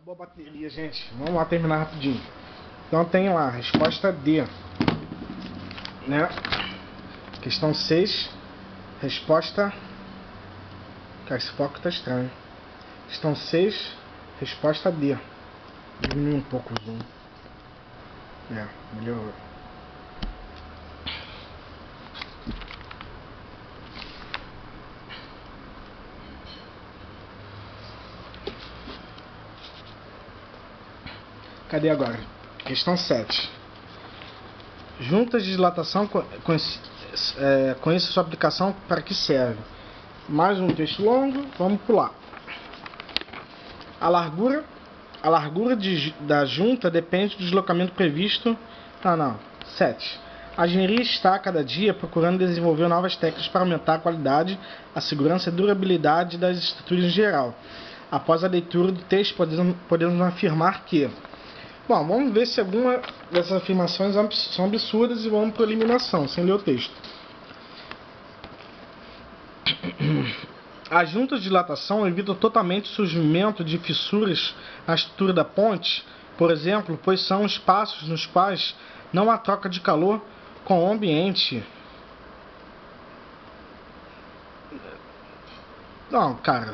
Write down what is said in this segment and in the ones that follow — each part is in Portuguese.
Acabou a bateria, gente. Vamos lá terminar rapidinho. Então tem lá, resposta D. Né? Questão 6. Resposta. Cara, esse foco tá estranho. Questão 6. Resposta D. Diminuir um pouco o zoom. É, melhorou. Cadê agora? Questão 7. Juntas de dilatação, é, conheça sua aplicação para que serve. Mais um texto longo, vamos pular. A largura, a largura de, da junta depende do deslocamento previsto. Não, não. 7. A engenharia está a cada dia procurando desenvolver novas técnicas para aumentar a qualidade, a segurança e a durabilidade das estruturas em geral. Após a leitura do texto, podemos, podemos afirmar que Bom, vamos ver se alguma dessas afirmações são absurdas e vamos para eliminação, sem ler o texto. As juntas de dilatação evitam totalmente o surgimento de fissuras na estrutura da ponte, por exemplo, pois são espaços nos quais não há troca de calor com o ambiente. Não, cara.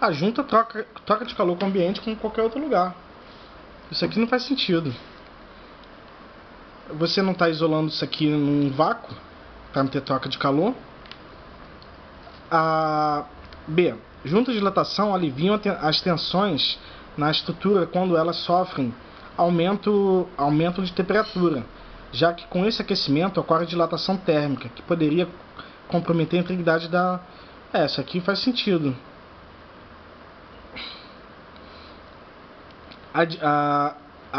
A junta troca, troca de calor com o ambiente como qualquer outro lugar. Isso aqui não faz sentido. Você não está isolando isso aqui num vácuo para não ter troca de calor. A B. Juntas de dilatação aliviam as tensões na estrutura quando elas sofrem aumento, aumento de temperatura, já que com esse aquecimento ocorre dilatação térmica, que poderia comprometer a integridade da. É, isso aqui faz sentido. A, a,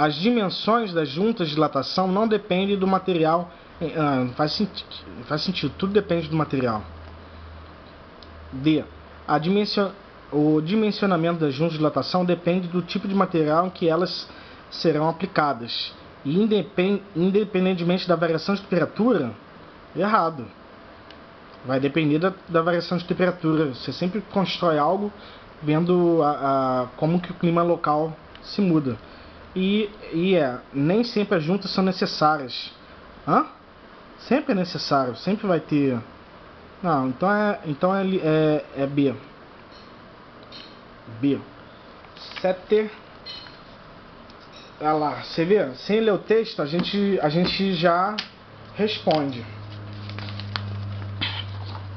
as dimensões das juntas de dilatação não dependem do material. Ah, faz, senti faz sentido, tudo depende do material. D. A dimension, o dimensionamento das juntas de dilatação depende do tipo de material em que elas serão aplicadas. E independ, independentemente da variação de temperatura, errado. Vai depender da, da variação de temperatura. Você sempre constrói algo vendo a, a, como que o clima local se muda. E, e é, nem sempre as juntas são necessárias. Hã? Sempre é necessário, sempre vai ter. Não, então é, então é, é, é B. B. 7. Olha lá, você vê? Sem ler o texto, a gente, a gente já responde.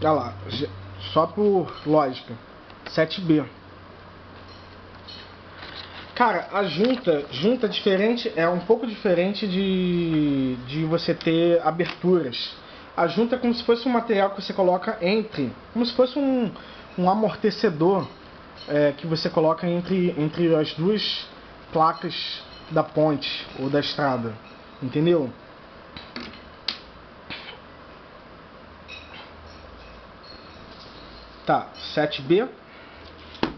Olha lá, só por lógica. 7B. Cara, a junta, junta diferente é um pouco diferente de, de você ter aberturas. A junta é como se fosse um material que você coloca entre, como se fosse um, um amortecedor é, que você coloca entre, entre as duas placas da ponte ou da estrada, entendeu? Tá, 7B,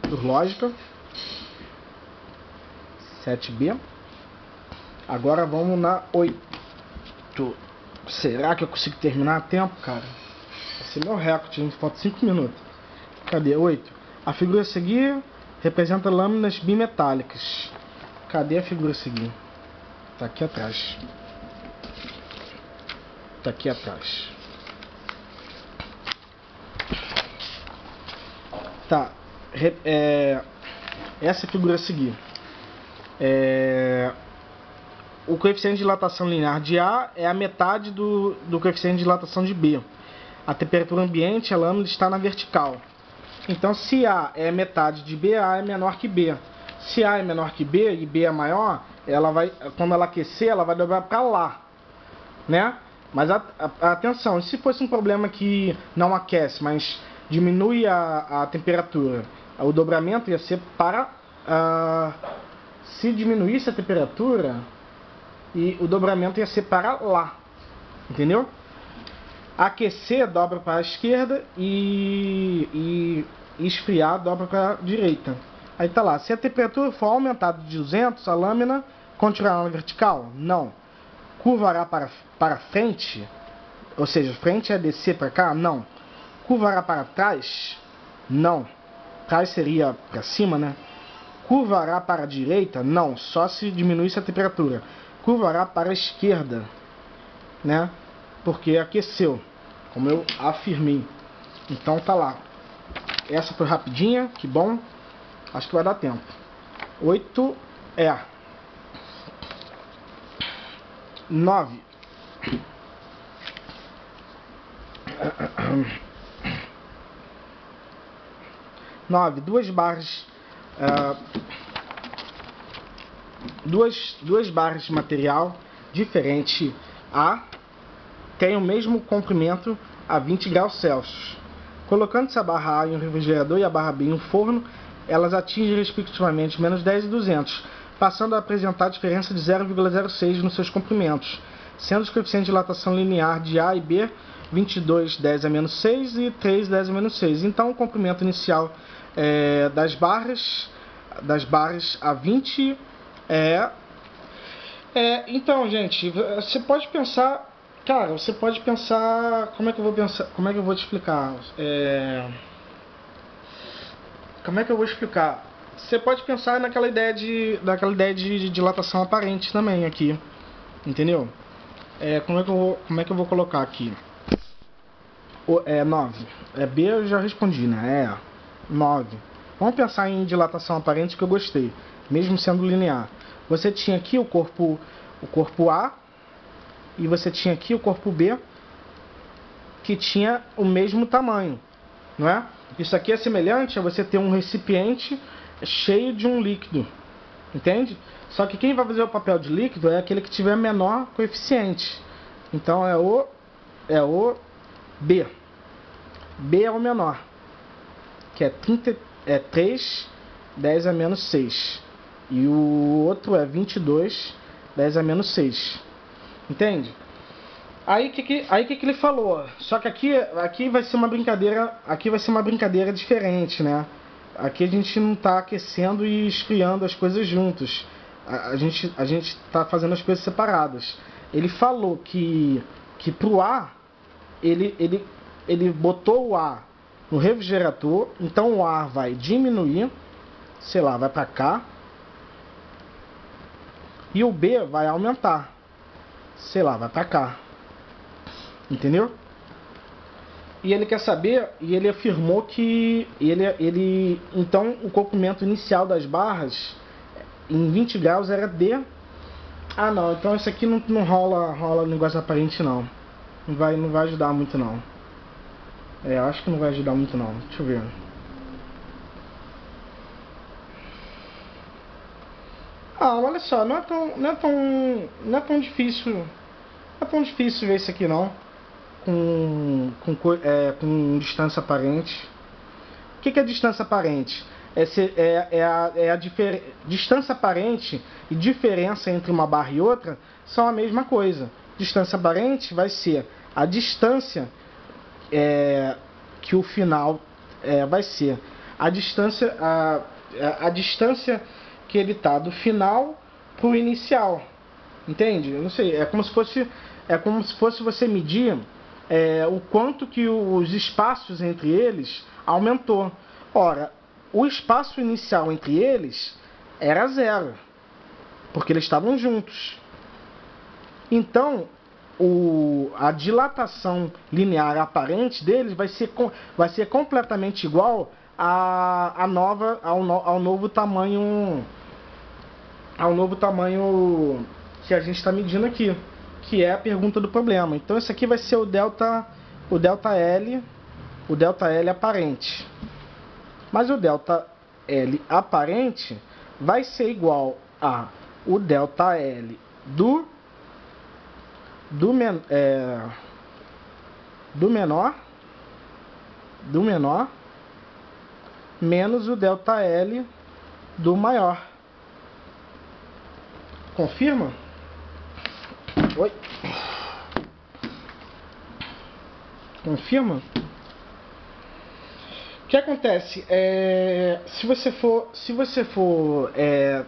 por lógica. 7B. Agora vamos na 8. Será que eu consigo terminar a tempo, cara? Esse é meu recorde, gente. Falta 5 minutos. Cadê? 8. A figura a seguir representa lâminas bimetálicas. Cadê a figura a seguir? Tá aqui atrás. Tá aqui atrás. Tá. É, essa figura a seguir. É, o coeficiente de dilatação linear de A é a metade do, do coeficiente de dilatação de B. A temperatura ambiente, a lâmina está na vertical. Então, se A é metade de B, A é menor que B. Se A é menor que B e B é maior, ela vai, quando ela aquecer, ela vai dobrar para lá, né? Mas a, a, atenção, se fosse um problema que não aquece, mas diminui a, a temperatura, o dobramento ia ser para uh, se diminuísse a temperatura e o dobramento ia ser para lá, entendeu? Aquecer dobra para a esquerda e, e esfriar dobra para a direita. Aí tá lá, se a temperatura for aumentada de 200, a lâmina continuará na vertical? Não. Curvará para, para frente? Ou seja, frente é descer para cá? Não. Curvará para trás? Não. Trás seria para cima, né? Curvará para a direita? Não, só se diminuísse a temperatura. Curvará para a esquerda, né? Porque aqueceu, como eu afirmei. Então tá lá. Essa foi rapidinha, que bom. Acho que vai dar tempo. 8 é 9 9 duas barras uh, duas, duas barras de material diferente A tem o mesmo comprimento a 20 graus Celsius. Colocando-se a barra A em um refrigerador e a barra B em um forno, elas atingem respectivamente menos 10 e 200, passando a apresentar diferença de 0,06 nos seus comprimentos, sendo os coeficientes de dilatação linear de A e B 22 10 a menos 6 e 3 10 a menos 6. Então o comprimento inicial é, das barras das barras a 20 é, é então gente você pode pensar cara você pode pensar como é que eu vou pensar como é que eu vou te explicar? É, como é que eu vou explicar? Você pode pensar naquela ideia de naquela ideia de, de dilatação aparente também aqui entendeu é, como é que eu vou, como é que eu vou colocar aqui? O, é 9 é B eu já respondi né? É 9 Vamos pensar em dilatação aparente que eu gostei, mesmo sendo linear. Você tinha aqui o corpo, o corpo A e você tinha aqui o corpo B que tinha o mesmo tamanho, não é? Isso aqui é semelhante a você ter um recipiente cheio de um líquido, entende? Só que quem vai fazer o papel de líquido é aquele que tiver menor coeficiente. Então é o é o B. B é o menor, que é 30 é 3, 10 a menos 6. E o outro é 22, 10 a menos 6. Entende? Aí que, que, aí que, que ele falou? Só que aqui, aqui vai ser uma brincadeira, aqui vai ser uma brincadeira diferente, né? Aqui a gente não está aquecendo e esfriando as coisas juntos. A, a, gente a gente está fazendo as coisas separadas. Ele falou que que pro ar ele ele ele botou o ar no refrigerador, então o ar vai diminuir, sei lá, vai para cá, e o B vai aumentar, sei lá, vai para cá, entendeu? E ele quer saber, e ele afirmou que ele, ele, então o comprimento inicial das barras em 20 graus era D. Ah não, então isso aqui não, não rola, rola negócio aparente não. Não vai, não vai ajudar muito não. É, acho que não vai ajudar muito não. Deixa eu ver. Ah, olha só, não é tão, não é tão, não é tão difícil, não é tão difícil ver isso aqui não, com, com, é, com distância aparente. O que, que é distância aparente? É, ser, é, é a, é a difer, distância aparente e diferença entre uma barra e outra são a mesma coisa. Distância aparente vai ser a distância é, que o final é, vai ser a distância a, a, a distância que ele está do final para o inicial entende eu não sei é como se fosse é como se fosse você medir é, o quanto que os espaços entre eles aumentou. Ora o espaço inicial entre eles era zero porque eles estavam juntos. Então o, a dilatação linear aparente deles vai ser, vai ser completamente igual nova, ao, no, ao novo tamanho ao novo tamanho que a gente está medindo aqui, que é a pergunta do problema. Então esse aqui vai ser o delta, o delta L, o delta L aparente. Mas o delta L aparente vai ser igual a o delta L do do, men é, do menor do menor menos o delta L do maior. Confirma? Oi. Confirma? O que acontece? É, se você for, se você for, é,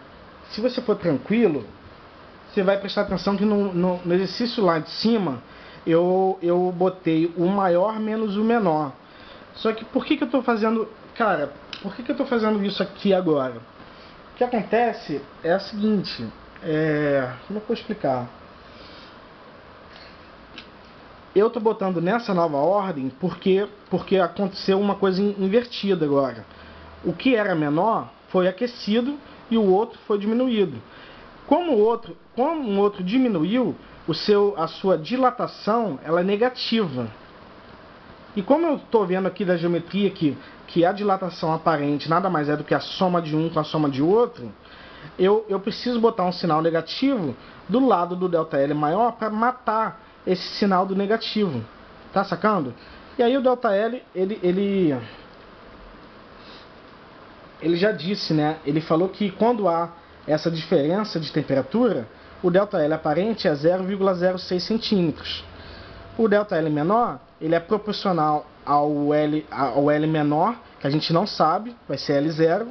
se você for tranquilo, você vai prestar atenção que no, no, no exercício lá de cima eu, eu botei o maior menos o menor. Só que por que, que eu estou fazendo. Cara, por que, que eu estou fazendo isso aqui agora? O que acontece é o seguinte, é, como é eu vou explicar? Eu tô botando nessa nova ordem porque, porque aconteceu uma coisa invertida agora. O que era menor foi aquecido e o outro foi diminuído. Como o outro, como o outro diminuiu, o seu, a sua dilatação ela é negativa. E como eu estou vendo aqui da geometria que, que a dilatação aparente nada mais é do que a soma de um com a soma de outro, eu, eu preciso botar um sinal negativo do lado do ΔL maior para matar esse sinal do negativo. Tá sacando? E aí o ΔL, ele, ele, ele já disse, né? Ele falou que quando há essa diferença de temperatura, o ΔL aparente é 0,06 centímetros. O ΔL menor, ele é proporcional ao L, ao L menor, que a gente não sabe, vai ser L0,